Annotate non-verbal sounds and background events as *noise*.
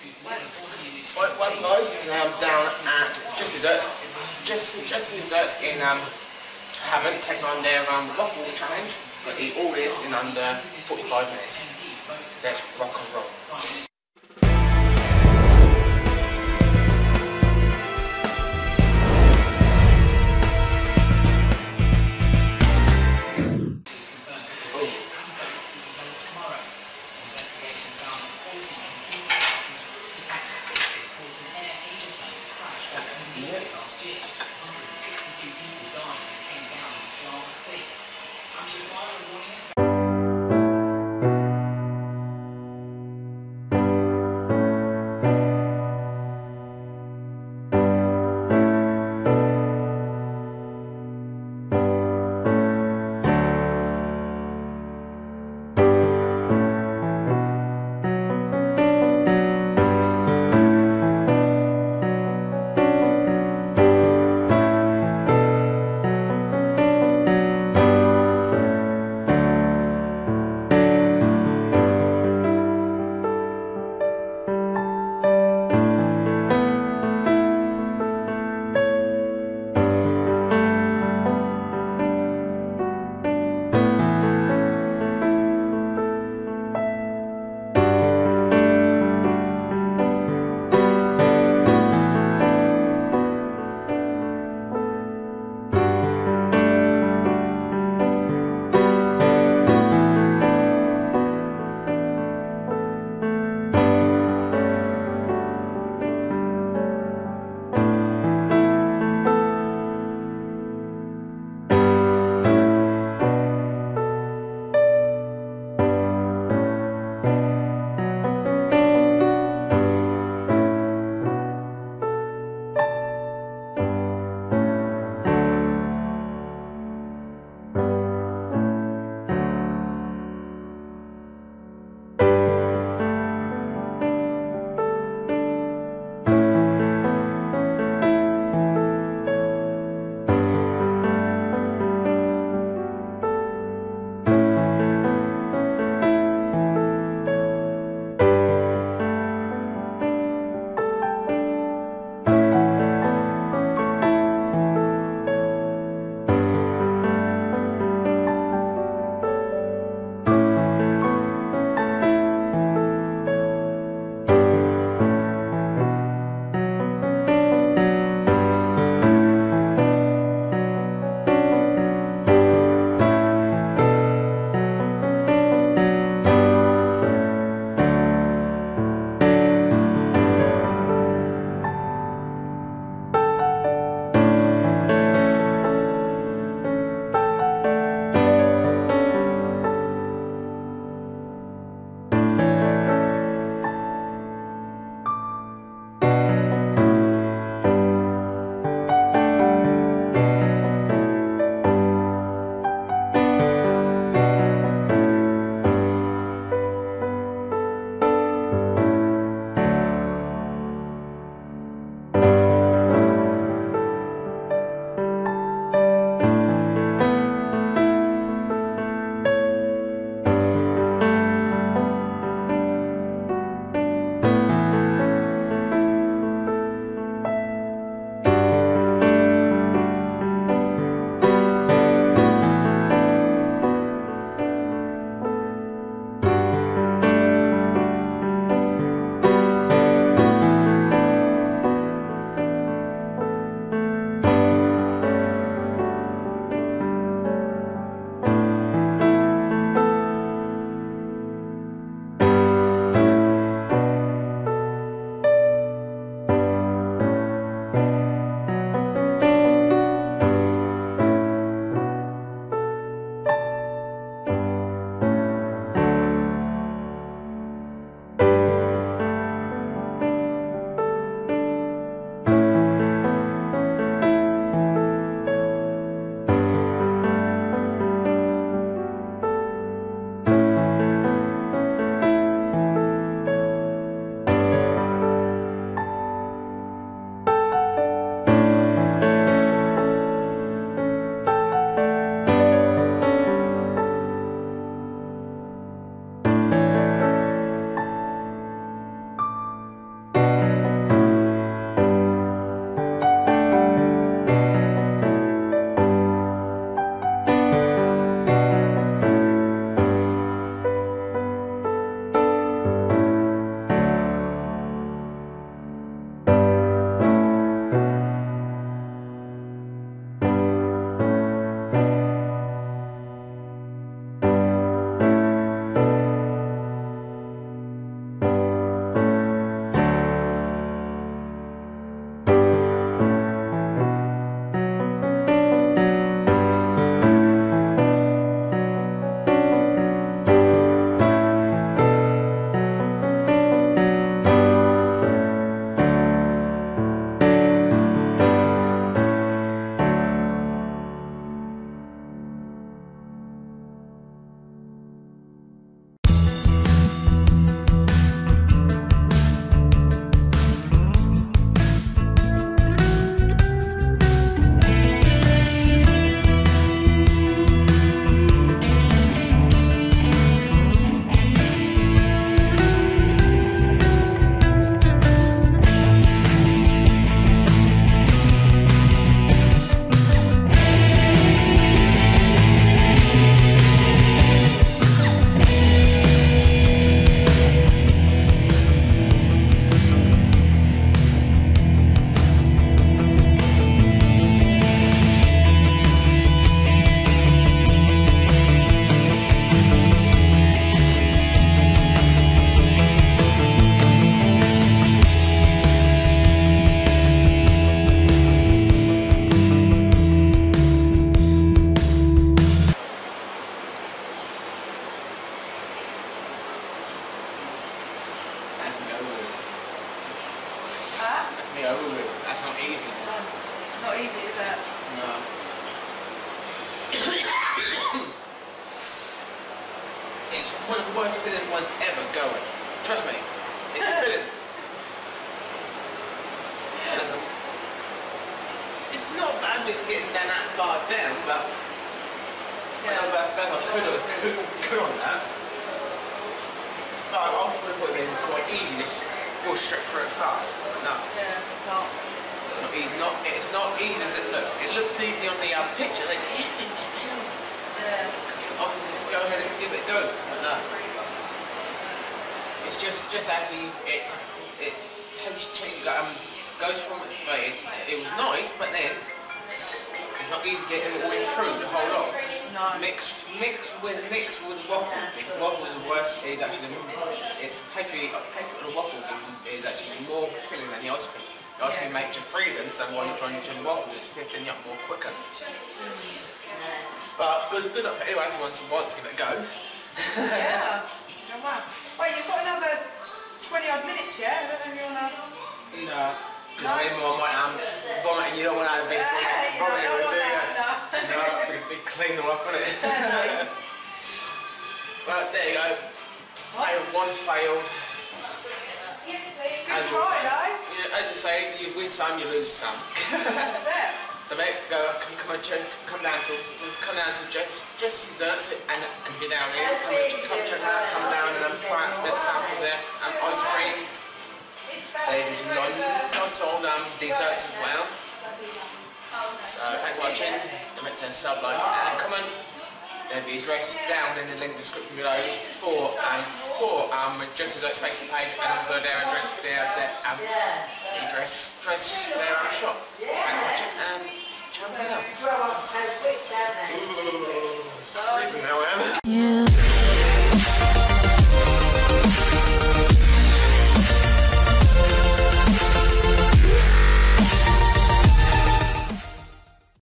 Right, well guys, today I'm down at Just, Just Desserts in um, Havant, taking on their um, waffle challenge. To eat all this in under 45 minutes. Let's rock and roll. Yeah, ooh, that's not easy. it's Not easy, is it? No. *coughs* it's one of the worst filling ones ever going. Trust me. It's filling. Yeah. It's not bad with getting down that far down, but I know that's better. I could have could on that. But I I thought it would quite easy, go straight through it fast. But no. Yeah, not. Not, not, it's not easy as it looked. It looked easy on the uh, picture. Like, *laughs* Yeah. oh, just go ahead and give it a go. But no. It's just, just actually, it, it taste change, um, goes from, like, it's, it was nice, but then it's not easy getting all the way through the whole lot. No. Mixed, mixed with, mixed with waffle. Because waffle is the worst, is actually, it's actually, a paper of the waffles is actually more filling than the ice cream. The ice cream makes you freezing, so while you're trying to do the waffles, it's filling you up more quicker. But good, good luck for anyone who wants, wants to give it a go. Yeah. Oh, wow. Wait, you've got another 20 odd minutes, yeah? I don't know if you want to... No. Because then more might um, vomit you don't want to have a big Yeah, vomit, you don't want do you? No, clean them up, innit? Well, *laughs* there you go. Failed, one failed. Good try, though. Yeah, as you say, you win some, you lose some. *laughs* That's it. so mate, go, come, come on, come down to, come down to just, just desserts and, and be down here. Come, and, come check out, come down and um, try out some bit of sample there. Um, ice cream. There's nice, nice old um, desserts as well. So thanks for watching. Remember to sub, like, and comment. There'll be address down in the link description below for um for um Just Desserts Facebook page and also their address for their, their um address address for their um shop. So thanks for watching and ciao for now. Grow up so quick, don't they?